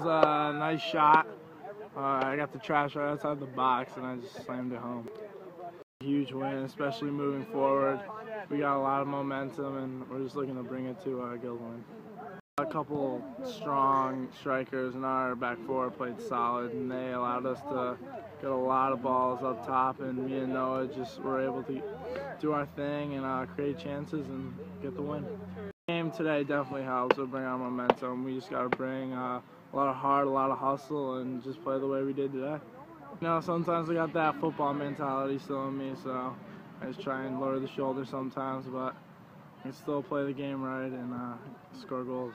was a nice shot. Uh, I got the trash right outside the box and I just slammed it home. Huge win, especially moving forward. We got a lot of momentum and we're just looking to bring it to uh, Guilderland. A couple strong strikers in our back four played solid and they allowed us to get a lot of balls up top and me and Noah just were able to do our thing and uh, create chances and get the win. Today definitely helps to bring our momentum. We just got to bring uh, a lot of heart, a lot of hustle and just play the way we did today. You know, sometimes I got that football mentality still in me, so I just try and lower the shoulder sometimes, but I can still play the game right and uh, score goals.